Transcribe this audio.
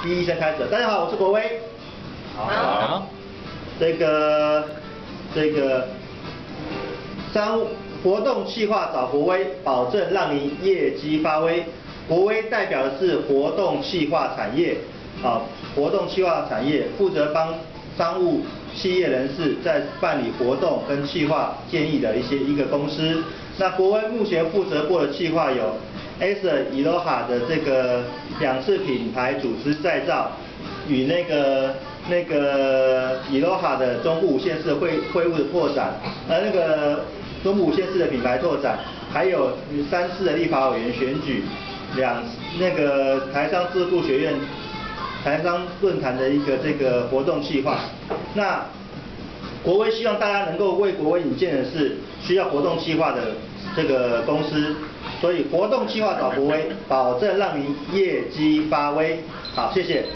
第一声开始。大家好，我是国威。好。这个这个商务活动计划找国威，保证让您业绩发威。国威代表的是活动计划产业，啊，活动计划产业负责帮商务企业人士在办理活动跟计划建议的一些一个公司。那国威目前负责过的计划有 Acer、Eloha 的这个两次品牌组织再造，与那个那个 Eloha 的中部五线市会会务的拓展，呃那个中部五线市的品牌拓展，还有三次的立法委员选举，两那个台商智库学院台商论坛的一个这个活动计划，那。国威希望大家能够为国威引荐的是需要活动计划的这个公司，所以活动计划找国威，保证让您业绩发威。好，谢谢。